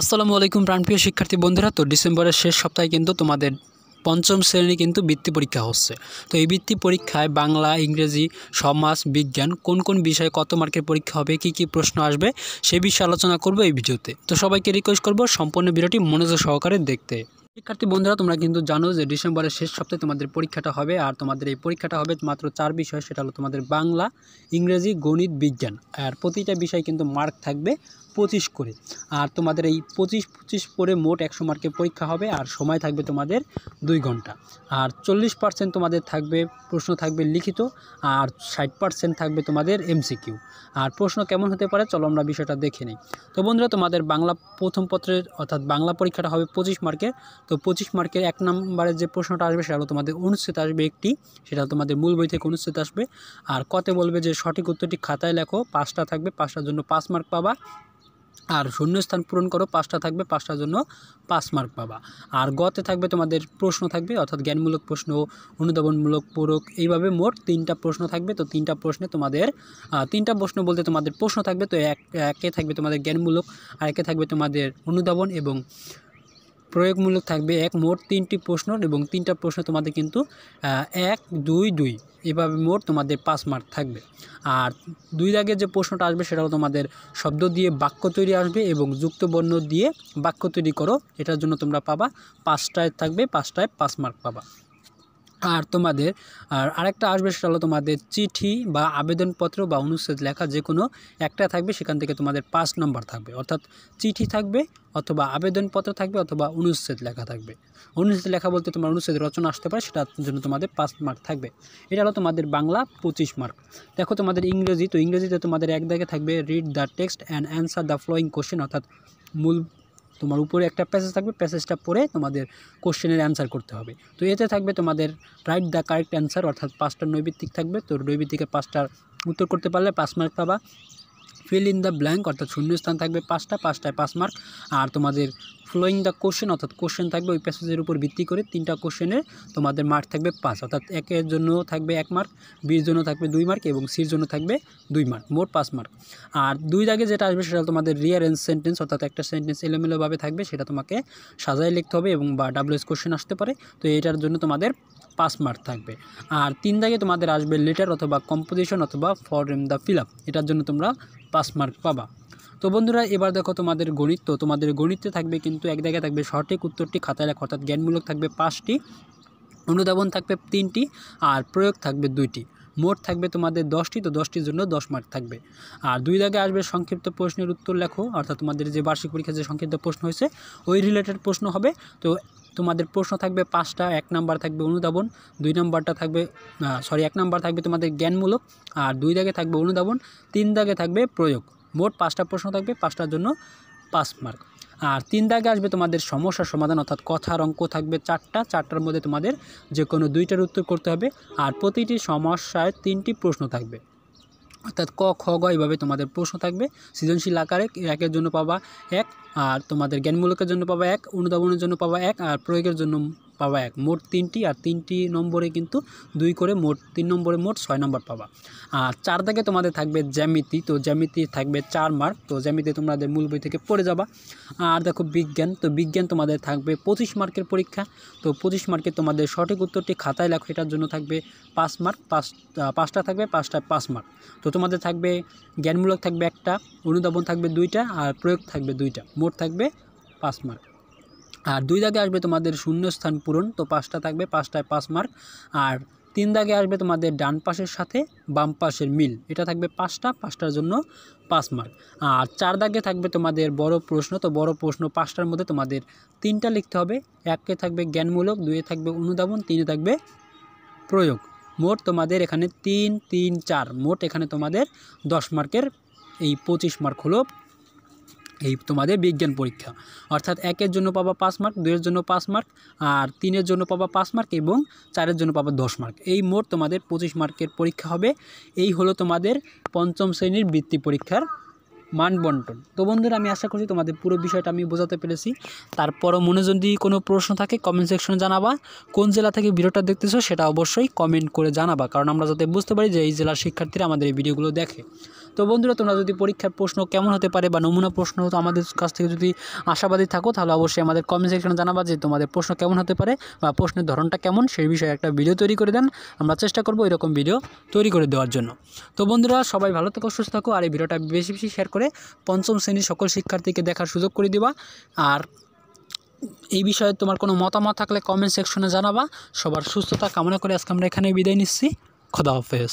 আসসালামু আলাইকুম, প্রাণপ্রিয় শিক্ষার্থী বন্ধুরা। তো ডিসেম্বরের শেষ সপ্তাহে কিন্তু তোমাদের পঞ্চম শ্রেণি কিন্তু বৃত্তি পরীক্ষা হচ্ছে। তো এই বৃত্তি পরীক্ষায় বাংলা, ইংরেজি, সমাজ, বিজ্ঞান কোন কোন বিষয়ে কত মার্কের পরীক্ষা হবে, কি কি প্রশ্ন আসবে, সে বিষয়ে আলোচনা করব এই ভিডিওতে। তো সবাইকে রিকোয়েস্ট করব সম্পূর্ণ ভিডিওটি মনোযোগ সহকারে দেখতে। শিক্ষার্থী বন্ধুরা, তোমরা কিন্তু জানো যে ডিসেম্বরের শেষ সপ্তাহে তোমাদের পরীক্ষাটা হবে আর তোমাদের এই পরীক্ষাটা হবে মাত্র চার বিষয়, সেটা হলো তোমাদের বাংলা, ইংরেজি, গণিত, বিজ্ঞান। আর প্রতিটা বিষয় কিন্তু মার্ক থাকবে পঁচিশ করে। আর তোমাদের এই পঁচিশ পঁচিশ করে মোট একশো মার্কের পরীক্ষা হবে আর সময় থাকবে তোমাদের দুই ঘণ্টা। আর চল্লিশ পার্সেন্ট তোমাদের থাকবে, প্রশ্ন থাকবে লিখিত, আর ষাট পার্সেন্ট থাকবে তোমাদের এমসিকিউ আর প্রশ্ন কেমন হতে পারে, চলো আমরা বিষয়টা দেখে নিই। তো বন্ধুরা, তোমাদের বাংলা প্রথম পত্রের অর্থাৎ বাংলা পরীক্ষাটা হবে পঁচিশ মার্কের তো পঁচিশ মার্কের এক নম্বরের যে প্রশ্নটা আসবে, সেটা হলো তোমাদের অনুচ্ছেদ আসবে একটি, সেটা তোমাদের মূল বই থেকে অনুচ্ছেদ আসবে। আর কতে বলবে যে সঠিক উত্তরটি খাতায় লেখো, পাঁচটা থাকবে, পাঁচটার জন্য পাঁচ মার্ক পাবা। আর শূন্যস্থান পূরণ করো, পাঁচটা থাকবে, পাঁচটার জন্য পাঁচ মার্ক পাবা। আর গতে থাকবে তোমাদের প্রশ্ন থাকবে, অর্থাৎ জ্ঞানমূলক প্রশ্ন, অনুধাবনমূলক পূরক, এইভাবে মোট তিনটা প্রশ্ন থাকবে। তো তিনটা প্রশ্নে তোমাদের তিনটা প্রশ্ন বলতে তোমাদের প্রশ্ন থাকবে। তো এক, একে থাকবে তোমাদের জ্ঞানমূলক, আর একে থাকবে তোমাদের অনুধাবন এবং প্রয়োগমূলক থাকবে এক মোট তিনটি প্রশ্ন এবং তিনটা প্রশ্ন তোমাদের কিন্তু এক, দুই দুই। এভাবে মোট তোমাদের পাঁচ মার্ক থাকবে। আর দুই দাগের যে প্রশ্নটা আসবে সেটা হলো তোমাদের শব্দ দিয়ে বাক্য তৈরি আসবে এবং যুক্ত বর্ণ দিয়ে বাক্য তৈরি করো। এটার জন্য তোমরা পাবা পাঁচটায় থাকবে, পাঁচটায় পাঁচ মার্ক পাবা। আর তোমাদের, আর আরেকটা আসবে সেটা হলো তোমাদের চিঠি বা আবেদনপত্র বা অনুচ্ছেদ লেখা যে কোনো একটা থাকবে, সেখান থেকে তোমাদের পাঁচ নম্বর থাকবে। অর্থাৎ চিঠি থাকবে অথবা আবেদনপত্র থাকবে অথবা অনুচ্ছেদ লেখা থাকবে। অনুচ্ছেদ লেখা বলতে তোমার অনুচ্ছেদ রচনা আসতে পারে, সেটার জন্য তোমাদের পাঁচ মার্ক থাকবে। এটা হলো তোমাদের বাংলা পঁচিশ মার্ক। দেখো তোমাদের ইংরেজি, তো ইংরেজিতে তোমাদের এক দাগে থাকবে read the text and answer the following question অর্থাৎ মূল তোমার উপরে একটা প্যাসেজ থাকবে প্যাসেজটা পড়ে তোমাদের কোশ্চেনের অ্যান্সার করতে হবে। তো এতে থাকবে তোমাদের রাইট দ্য কারেক্ট অ্যান্সার অর্থাৎ পাঁচটা নৈবিত্তিক থাকবে। তো নৈবিত্তিকের পাঁচটার উত্তর করতে পারলে পাঁচ মার্ক পাবা। ফিল ইন দ্য ব্ল্যাঙ্ক অর্থাৎ শূন্যস্থান থাকবে পাঁচটা, পাঁচটায় পাঁচ মার্ক আর তোমাদের ফ্লোয়িং দ্য কোশ্চেন অর্থাৎ কোশ্চেন থাকবে ওই প্যাসেজের উপর ভিত্তি করে তিনটা কোশ্চেনের তোমাদের মার্ক থাকবে পাঁচ, অর্থাৎ একের জন্য থাকবে এক মার্ক বির জন্য থাকবে দুই মার্ক এবং সির জন্য থাকবে দুই মার্ক মোট পাঁচ মার্ক আর দুই দাগে যেটা আসবে সেটা তোমাদের রিয়ারেঞ্জ সেন্টেন্স অর্থাৎ একটা সেন্টেন্স এলোমেলোভাবে থাকবে, সেটা তোমাকে সাজায় লিখতে হবে এবং বা ডাব্লিউএস কোশ্চেন আসতে পারে, তো এটার জন্য তোমাদের পাঁচ মার্ক থাকবে। আর তিন দাগে তোমাদের আসবে লেটার অথবা কম্পোজিশন অথবা ফর দ্য ফিল আপ এটার জন্য তোমরা পাঁচ মার্ক পাবা। তো বন্ধুরা, এবার দেখো তোমাদের গণিত। তো তোমাদের গণিতে থাকবে কিন্তু এক জায়গায় থাকবে সঠিক উত্তরটি খাতায় লেখা, অর্থাৎ জ্ঞানমূলক থাকবে পাঁচটি, অনুধাবন থাকবে তিনটি, আর প্রয়োগ থাকবে দুইটি। মোট থাকবে তোমাদের দশটি, তো দশটির জন্য দশ মার্ক থাকবে। আর দুই দাগে আসবে সংক্ষিপ্ত প্রশ্নের উত্তর লেখো, অর্থাৎ তোমাদের যে বার্ষিক পরীক্ষার যে সংক্ষিপ্ত প্রশ্ন হয়েছে, ওই রিলেটেড প্রশ্ন হবে। তো তোমাদের প্রশ্ন থাকবে পাঁচটা, এক নাম্বার থাকবে অনুধাবন, দুই নাম্বারটা থাকবে সরি এক নাম্বার থাকবে তোমাদের জ্ঞানমূলক, আর দুই দাগে থাকবে অনুধাবন, তিন দাগে থাকবে প্রয়োগ। মোট পাঁচটা প্রশ্ন থাকবে, পাঁচটার জন্য পাঁচ মার্ক আর তিন দাগে আসবে তোমাদের সমস্যার সমাধান, অর্থাৎ কথার অঙ্ক থাকবে চারটা, চারটার মধ্যে তোমাদের যে কোনো দুইটার উত্তর করতে হবে, আর প্রতিটি সমস্যায় তিনটি প্রশ্ন থাকবে। অর্থাৎ ক, খ, গ এইভাবে তোমাদের প্রশ্ন থাকবে। সৃজনশীল আকারে একের জন্য পাবা এক, আর তোমাদের জ্ঞানমূলকের জন্য পাবা এক, অনুধাবনের জন্য পাবা এক, আর প্রয়োগের জন্য পাবা এক। মোট তিনটি, আর তিনটি নম্বরে কিন্তু দুই করে মোট, তিন নম্বরে মোট ছয় নম্বর পাবা আর চার দাগে তোমাদের থাকবে জ্যামিতি, তো জ্যামিতি থাকবে চার মার্ক তো জ্যামিতি তোমাদের মূল বই থেকে পড়ে যাবা। আর দেখো বিজ্ঞান, তো বিজ্ঞান তোমাদের থাকবে পঁচিশ মার্কের পরীক্ষা, তো পঁচিশ মার্কে তোমাদের সঠিক উত্তরটি খাতায় লেখো, এটার জন্য থাকবে পাঁচ মার্ক পাঁচ পাঁচটা থাকবে, পাঁচটায় পাঁচ মার্ক তো তোমাদের থাকবে জ্ঞানমূলক থাকবে একটা, অনুধাবন থাকবে দুইটা, আর প্রয়োগ থাকবে দুইটা, মোট থাকবে পাঁচ মার্ক আর দুই দাগে আসবে তোমাদের শূন্যস্থান পূরণ, তো পাঁচটা থাকবে, পাঁচটায় পাঁচ মার্ক। আর তিন দাগে আসবে তোমাদের ডান পাশের সাথে বাম পাশের মিল, এটা থাকবে পাঁচটা, পাঁচটার জন্য পাঁচ মার্ক। আর চার দাগে থাকবে তোমাদের বড় প্রশ্ন, তো বড় প্রশ্ন পাঁচটার মধ্যে তোমাদের তিনটা লিখতে হবে। একে থাকবে জ্ঞানমূলক, দুয়ে থাকবে অনুধাবন, তিনে থাকবে প্রয়োগ। মোট তোমাদের এখানে তিন তিন, চার, মোট এখানে তোমাদের দশ মার্কের এই পঁচিশ মার্ক হলো এই তোমাদের বিজ্ঞান পরীক্ষা। অর্থাৎ একের জন্য পাবা পাঁচ মার্ক দুইয়ের জন্য পাঁচ মার্ক আর তিনের জন্য পাবা পাঁচ মার্ক এবং চারের জন্য পাবা দশ মার্ক এই মোট তোমাদের পঁচিশ মার্কের পরীক্ষা হবে। এই হলো তোমাদের পঞ্চম শ্রেণির বৃত্তি পরীক্ষার মান বন্টন। তো বন্ধুরা, আমি আশা করছি তোমাদের পুরো বিষয়টা আমি বোঝাতে পেরেছি। তারপরও মনে যদি কোনো প্রশ্ন থাকে কমেন্ট সেকশনে জানাবা। কোন জেলা থেকে ভিডিওটা দেখতেছো, সেটা অবশ্যই কমেন্ট করে জানাবা। কারণ আমরা যাতে বুঝতে পারি যে এই জেলার শিক্ষার্থীরা আমাদের এই ভিডিওগুলো দেখে। তো বন্ধুরা, তোমরা যদি পরীক্ষার প্রশ্ন কেমন হতে পারে বা নমুনা প্রশ্ন তো আমাদের কাছ থেকে যদি আশাবাদী থাকো, তাহলে অবশ্যই আমাদের কমেন্ট সেকশনে জানাবা যে তোমাদের প্রশ্ন কেমন হতে পারে বা প্রশ্নের ধরনটা কেমন, সেই বিষয়ে একটা ভিডিও তৈরি করে দেন। আমরা চেষ্টা করব এরকম ভিডিও তৈরি করে দেওয়ার জন্য। তো বন্ধুরা, সবাই ভালো থাকো, সুস্থ থাকো, আর এই ভিডিওটা বেশি বেশি শেয়ার করে পঞ্চম শ্রেণির সকল শিক্ষার্থীকে দেখার সুযোগ করে দিবা। আর এই বিষয়ে তোমার কোনো মতামত থাকলে কমেন্ট সেকশনে জানাবা। সবার সুস্থতা কামনা করে আজকে আমরা এখানে বিদায় নিচ্ছি। খোদা হাফেজ।